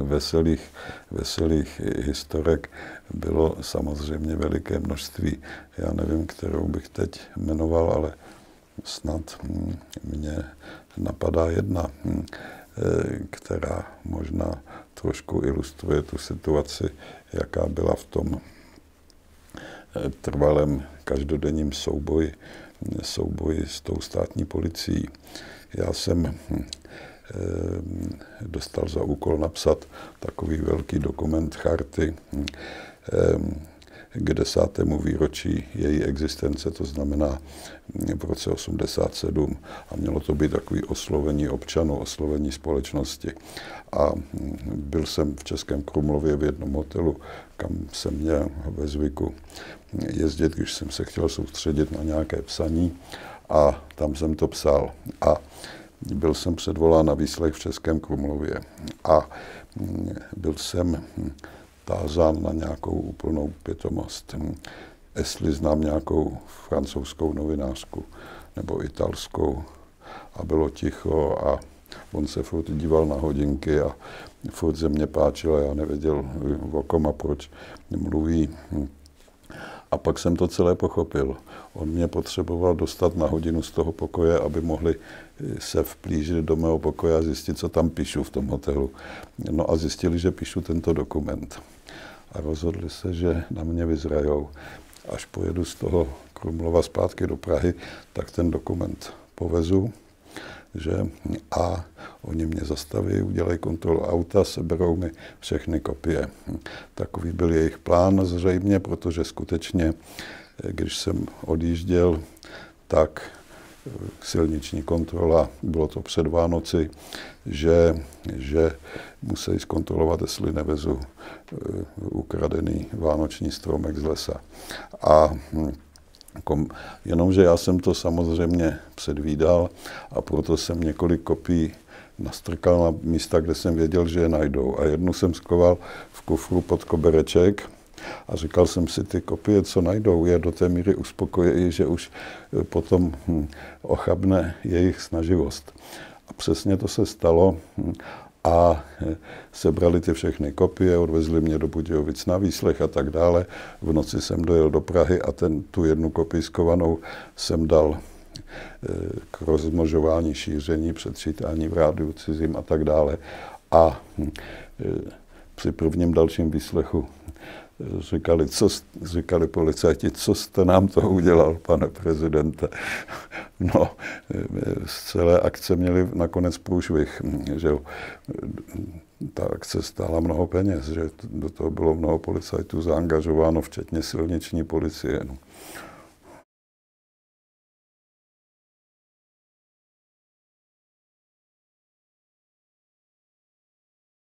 veselých, veselých historek bylo samozřejmě veliké množství. Já nevím, kterou bych teď jmenoval, ale snad hm, mě napadá jedna, hm, eh, která možná trošku ilustruje tu situaci, jaká byla v tom eh, trvalém každodenním souboji, souboji s tou státní policií. Já jsem hm, dostal za úkol napsat takový velký dokument charty k desátému výročí její existence, to znamená v roce 87. A mělo to být takový oslovení občanů, oslovení společnosti. A byl jsem v Českém Krumlově v jednom hotelu, kam jsem měl ve zvyku jezdit, když jsem se chtěl soustředit na nějaké psaní a tam jsem to psal. A byl jsem předvolán na výslech v Českém Krumlově a byl jsem tázán na nějakou úplnou pětomost. Jestli znám nějakou francouzskou novinářku nebo italskou a bylo ticho a on se furt díval na hodinky a furt ze mě páčil a já nevěděl o kom a proč mluví. A pak jsem to celé pochopil. On mě potřeboval dostat na hodinu z toho pokoje, aby mohli se vplížit do mého pokoje a zjistit, co tam píšu v tom hotelu. No a zjistili, že píšu tento dokument a rozhodli se, že na mě vyzrajou. Až pojedu z toho Krumlova zpátky do Prahy, tak ten dokument povezu, že a oni mě zastaví, udělají kontrolu auta, seberou mi všechny kopie. Takový byl jejich plán zřejmě, protože skutečně, když jsem odjížděl, tak silniční kontrola, bylo to před Vánoci, že, že musí zkontrolovat, jestli nevezu eh, ukradený vánoční stromek z lesa. A hm, kom, jenomže já jsem to samozřejmě předvídal a proto jsem několik kopií nastrkal na místa, kde jsem věděl, že je najdou. A jednu jsem skoval v kufru pod kobereček a říkal jsem si, ty kopie, co najdou, je do té míry uspokojí, že už eh, potom hm, ochabne jejich snaživost. A přesně to se stalo a eh, sebrali ty všechny kopie, odvezli mě do Budějovic na výslech a tak dále. V noci jsem dojel do Prahy a ten, tu jednu kopii skovanou jsem dal eh, k rozmnožování, šíření, předčítání v rádiu cizím a tak dále. A hm, při prvním dalším výslechu říkali, co, říkali policajti, co jste nám to udělal, pane prezidente. No, z celé akce měli nakonec průšvih, že ta akce stála mnoho peněz, že do toho bylo mnoho policajtů zaangažováno, včetně silniční policie. No.